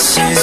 This is